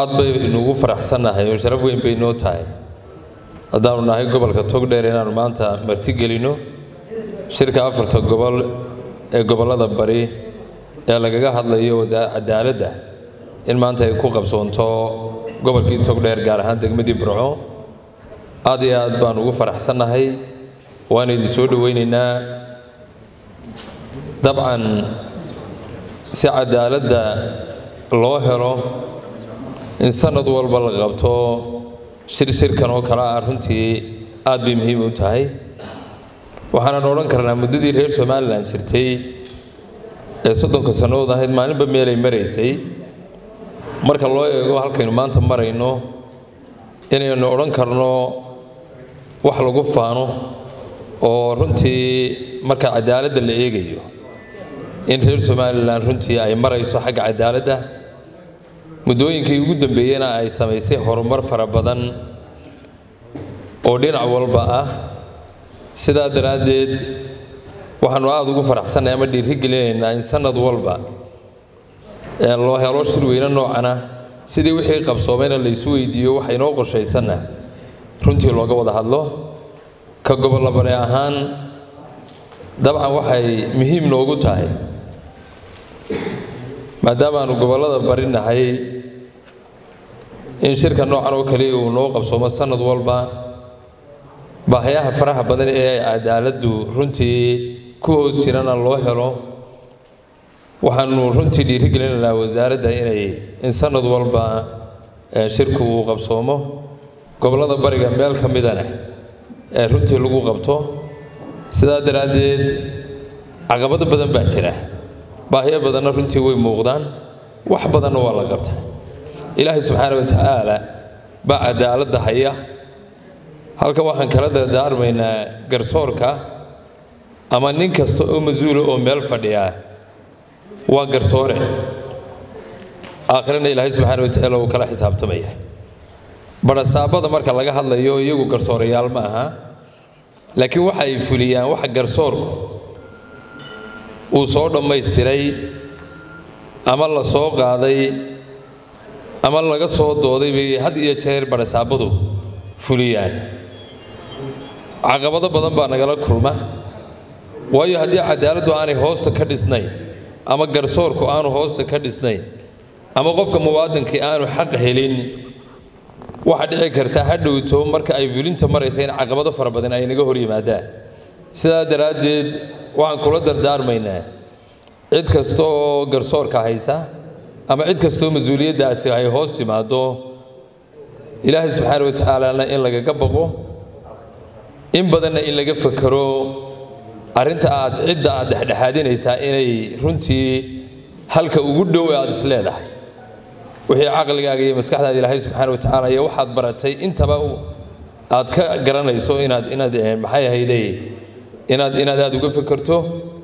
aad bay inugu faraxsannahay oo sharaf weyn bay noo tahay. Haddaanu nahay gobolka togdheer inaanu maanta martigelino shirka afarta gobol ee gobollada bari ee lagaga hadlayo cadaaladda in maanta ay ku qabsoonto gobolkii togdheer gaar ahaan degmadii burco aad iyo aad baan ugu faraxsannahay waana idin soo dhoweynaynaa. Dabcan si cadaaladda loo helo in sanad walba la qabto shir shirkan oo kale ah runtii aad bay muhiim u tahay. Waxaanan odhan karnaa muddadii reer somalilan jirtay ee soddonka sannadood ahayd maalinba meelay maraysay. Marka loo eego halkaynu maanta marayno inaynu odhan karno wax lagu faano oo runtii marka cadaaladda la eegayo. In reer somalilan runtii ay marayso xagga cadaaladda muddooyinkii ugu dambeeyena ay samaysay horumar fara badan oo dhinac walba ah. Sidaa daraaddeed waxaanu aada ugu faraxsannahay ama dhiiri gelinaynaa in sanad walba loo helo shir weyne noocana sidii wixii qabsoomayna laysu weydiiyo waxa inoo qorshaysanna runtii looga wada hadlo. Ka gobollo bari ahaan dabcan waxay muhiim noogu tahay maadaamaanu gobollada bari nahay in shirka noocan oo kale uu noo qabsoomo sanad walba baahayaha faraha badan ee cadaaladdu runtii ku hoos jirana loo helo. Waxaanu runtii dhiirigelinaynaa wasaaradda inay in sanad walba shirku uu qabsoomo. Gobollada bariga meel ka midana ee runtii lagu qabto. Sidaa daraaddeed caqabado badan baa jira. Baahiyo badanna runtii way muuqdaan. Wax badanna waa la qabta ilaahay subxaana wa tacaala baa cadaaladda haya. Halkan waxaan kala dardaarmaynaa garsoorka ama nin kasta oo mas'uula oo meel fadhiya waa garsoore. Aakhirana ilaahay subxaana wa tacaala uu kala xisaabtamaya. Barasaabada marka laga hadlayo iyagu garsoorayaal ma aha laakiin waxa ay fuliyaan waxa garsoorku uu soo dhammaystiray ama la soo qaaday ama laga soo dooday bay had iyo jeer barasaabadu fuliyaan. Caqabado badan baa nagala kulma. Waayo haddii cadaaladdu aanay hoosta ka dhisnayn ama garsoorku aanu hoosta ka dhisnayn ama qofka muwaadinkii aanu xaq helin waxaa dhici karta ha dhowto marka ay fulinta maraysa in caqabado fara badan ay naga hor yimaadaan. Sidaa daraaddeed waxaan kula dardaarmaynaa. Cid kasta oo garsoorka haysa ama cid kastaoo mas'uuliyaddaasi ay hoos timaado ilaahay subxaana wa tacaalana in lagaga baqo in badanna in laga fakero arrinta aad cidda aad dhexdhexaadinaysaa inay runtii halka ugu dhow aad is leedahay. Wixii caqligaaga iyo maskaxdaada ilaahay subxaana wa tacaala iyo waxaad baratay intaba aad ka garanayso inaad inaad maxay ahayday inaad inaad aada uga fekerto